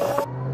you